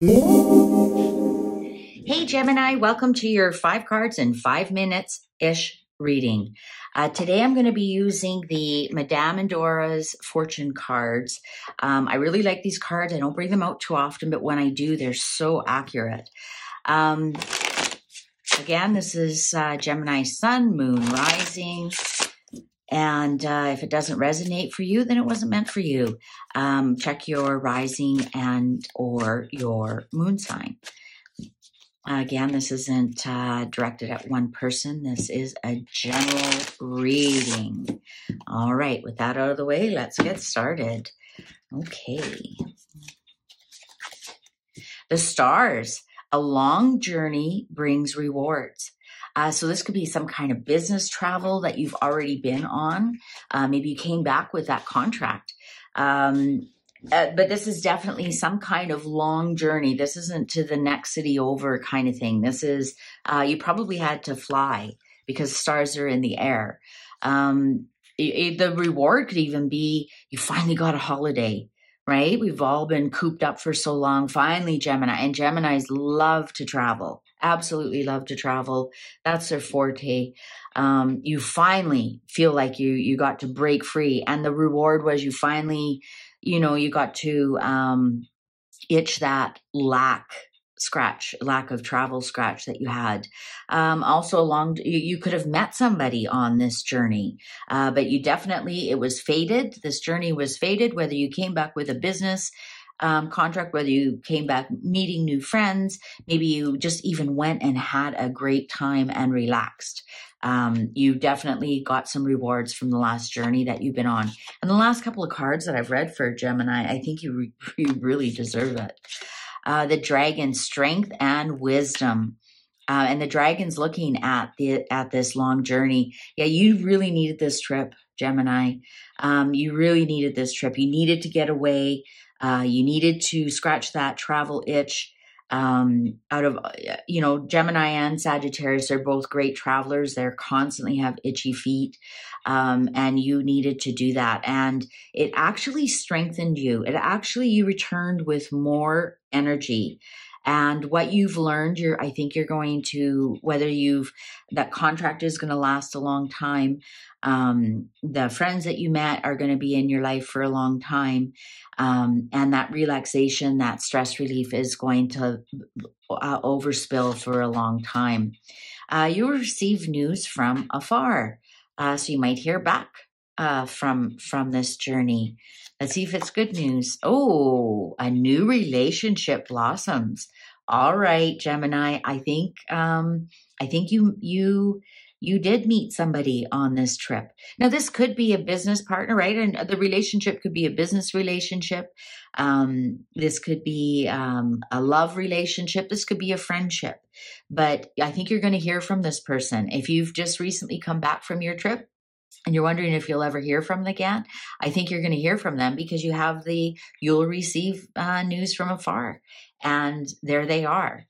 Hey, Gemini, welcome to your five cards in five minutes ish reading. Uh, today I'm going to be using the Madame Endora's fortune cards. Um, I really like these cards. I don't bring them out too often, but when I do, they're so accurate. Um, again, this is uh, Gemini Sun, Moon, Rising. And uh, if it doesn't resonate for you, then it wasn't meant for you. Um, check your rising and or your moon sign. Again, this isn't uh, directed at one person. This is a general reading. All right, with that out of the way, let's get started. Okay. The stars. A long journey brings rewards. Uh, so this could be some kind of business travel that you've already been on. Uh, maybe you came back with that contract. Um, uh, but this is definitely some kind of long journey. This isn't to the next city over kind of thing. This is, uh, you probably had to fly because stars are in the air. Um, it, it, the reward could even be you finally got a holiday, right? We've all been cooped up for so long. Finally, Gemini, and Geminis love to travel, absolutely love to travel. That's their forte. Um, you finally feel like you you got to break free, and the reward was you finally you know, you got to um, itch that lack scratch, lack of travel scratch that you had. Um, also, along you, you, could have met somebody on this journey, uh, but you definitely it was faded. This journey was faded. Whether you came back with a business um, contract, whether you came back meeting new friends, maybe you just even went and had a great time and relaxed. Um, you definitely got some rewards from the last journey that you've been on. And the last couple of cards that I've read for Gemini, I think you, re- you really deserve it. Uh, the dragon, strength and wisdom. Uh, and the dragon's looking at the at this long journey. Yeah, you really needed this trip, Gemini. Um, you really needed this trip. You needed to get away. Uh, you needed to scratch that travel itch. Um, out of, uh, you know, Gemini and Sagittarius, they're both great travelers. They're constantly have itchy feet. Um, and you needed to do that. And it actually strengthened you. It actually, you returned with more energy and what you've learned you're i think you're going to whether you've that contract is going to last a long time um, the friends that you met are going to be in your life for a long time um, and that relaxation that stress relief is going to uh, overspill for a long time. Uh, you'll receive news from afar uh, so you might hear back uh, from from this journey Let's see if it's good news. Oh, a new relationship blossoms. All right, Gemini. I think um, I think you you you did meet somebody on this trip. Now, this could be a business partner, right? And the relationship could be a business relationship. Um, this could be um, a love relationship. This could be a friendship. But I think you're going to hear from this person. If you've just recently come back from your trip, and you're wondering if you'll ever hear from them again, I think you're going to hear from them because you have the, you'll receive uh, news from afar. And there they are.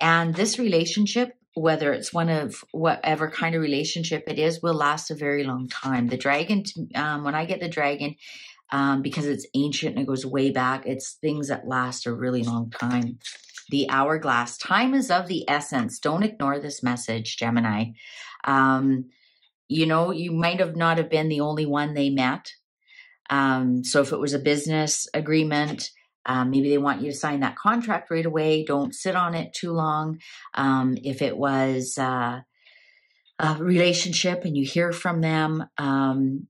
And this relationship, whether it's one of whatever kind of relationship it is, will last a very long time. The dragon, um, when I get the dragon, um, because it's ancient and it goes way back, it's things that last a really long time. The hourglass, time is of the essence. Don't ignore this message, Gemini. Um, you know, you might have not have been the only one they met. Um, so if it was a business agreement, um, maybe they want you to sign that contract right away. Don't sit on it too long. Um, if it was uh, a relationship and you hear from them, um,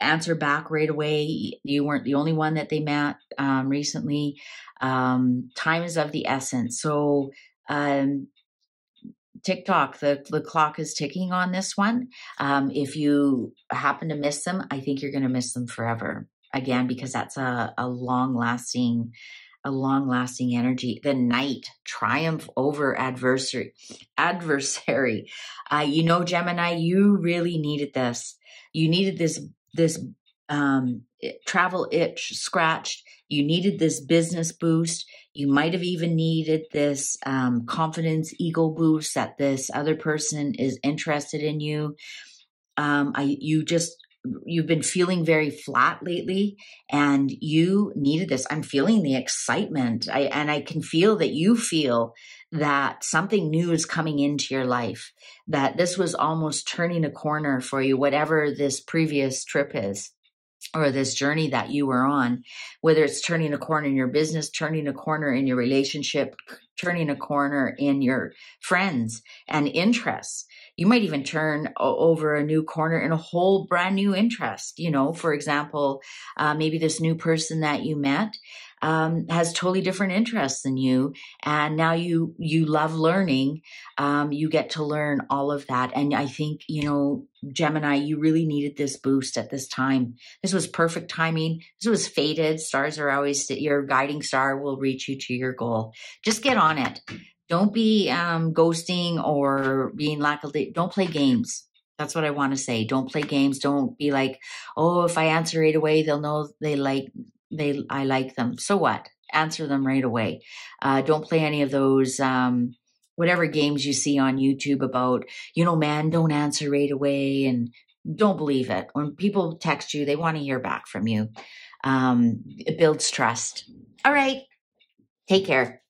answer back right away. You weren't the only one that they met um, recently. Um, time is of the essence. So um, TikTok, the, the clock is ticking on this one. Um, if you happen to miss them, I think you're going to miss them forever. Again, because that's a, a long lasting, a long lasting energy. The knight triumph over adversary, adversary. Uh, you know, Gemini, you really needed this. You needed this, this, um, travel itch scratched. You needed this business boost. You might have even needed this um, confidence, ego boost that this other person is interested in you. Um, I, you just you've been feeling very flat lately and you needed this. I'm feeling the excitement. I, and I can feel that you feel that something new is coming into your life, that this was almost turning a corner for you, whatever this previous trip is or this journey that you were on, whether it's turning a corner in your business, turning a corner in your relationship, turning a corner in your friends and interests. You might even turn over a new corner in a whole brand new interest. You know, for example, uh, maybe this new person that you met um, has totally different interests than you, and now you you love learning. Um, you get to learn all of that, and I think you know, Gemini, you really needed this boost at this time. This was perfect timing. This was fated. Stars are always your guiding star will reach you to your goal. Just get on it. Don't be um, ghosting or being lack of. Don't play games. That's what I want to say. Don't play games. Don't be like, oh, if I answer right away, they'll know they like they I like them. So what? Answer them right away. Uh, don't play any of those um, whatever games you see on YouTube about you know, man, don't answer right away and don't believe it. When people text you, they want to hear back from you. Um, it builds trust. All right. Take care.